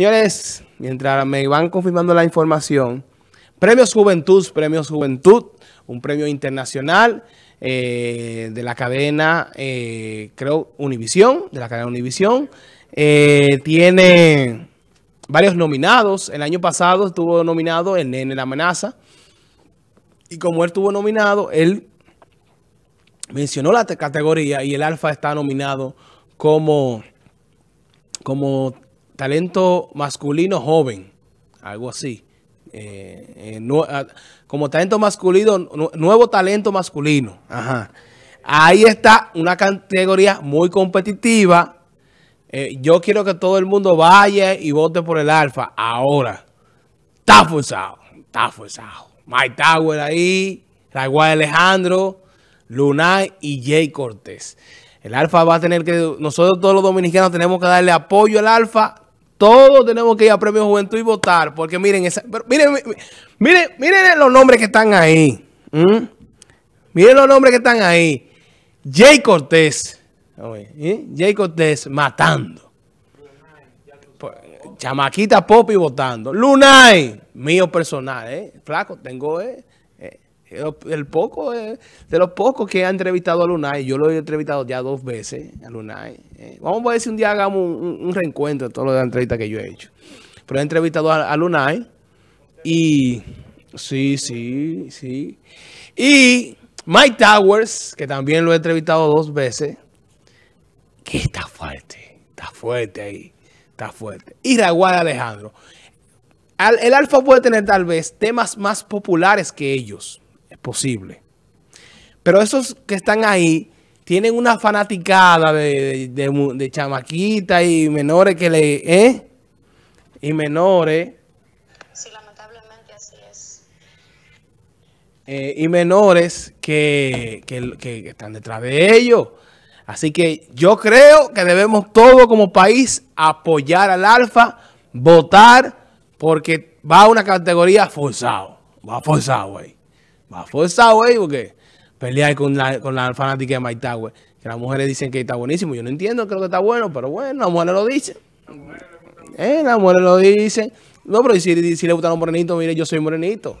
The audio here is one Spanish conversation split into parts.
Señores, mientras me van confirmando la información, Premios Juventud, Premios Juventud, un premio internacional eh, de la cadena, eh, creo, Univisión, de la cadena Univisión. Eh, tiene varios nominados. El año pasado estuvo nominado el Nene La Amenaza. Y como él estuvo nominado, él mencionó la categoría y el Alfa está nominado como, como talento masculino joven, algo así. Eh, eh, ah, como talento masculino, nuevo talento masculino. Ahí está una categoría muy competitiva. Eh, yo quiero que todo el mundo vaya y vote por el Alfa. Ahora, está forzado, está forzado. Mike Tower ahí, Raguay Alejandro, Lunay y Jay Cortés. El Alfa va a tener que, nosotros todos los dominicanos tenemos que darle apoyo al Alfa. Todos tenemos que ir a Premio Juventud y votar. Porque miren, esa, miren, miren, miren los nombres que están ahí. Miren los nombres que están ahí. Jay Cortés. ¿eh? Jay Cortés matando. Chamaquita Popi votando. Lunay, mío personal, ¿eh? Flaco, tengo, ¿eh? El, poco, de los pocos que ha entrevistado a Lunay, yo lo he entrevistado ya dos veces a Lunay. Eh, vamos a ver si un día hagamos un, reencuentro de todas las entrevistas que yo he hecho. Pero he entrevistado a, Lunay y... Sí, sí, sí. Y Mike Towers, que también lo he entrevistado dos veces, que está fuerte, está fuerte ahí, está fuerte. Y Alejandro. el Alfa puede tener tal vez temas más populares que ellos posible. Pero esos que están ahí tienen una fanaticada de, de, chamaquita y menores que le... ¿eh? Y menores... Sí, lamentablemente así es. Eh, y menores que, que, están detrás de ellos. Así que yo creo que debemos todos como país apoyar al Alfa, votar, porque va a una categoría forzado. Va forzado ahí va forzado, güey, porque pelear con la, con la fanática de Mike Tower. Que las mujeres dicen que está buenísimo. Yo no entiendo, creo que está bueno, pero bueno, las mujeres lo dicen. Eh, las mujeres lo dicen. No, pero si, si le gustan los morenitos, mire, yo soy morenito.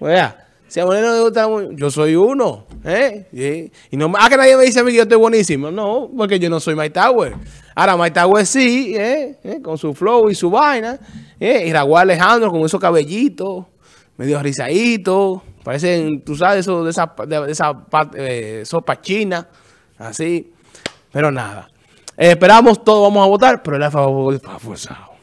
Oiga, si a moreno le gusta, yo soy uno. ¿eh? Y, no, ah, que nadie me dice a mí que yo estoy buenísimo. No, porque yo no soy Mike Tower. Ahora, Mike Tower sí, ¿eh? ¿Eh? con su flow y su vaina. ¿eh? Y Raguel Alejandro con esos cabellitos, medio rizaditos. Parecen, tú sabes, eso de esa, de esa eh, sopa china, así. Pero nada. esperamos, todos vamos a votar, pero el favor forzado.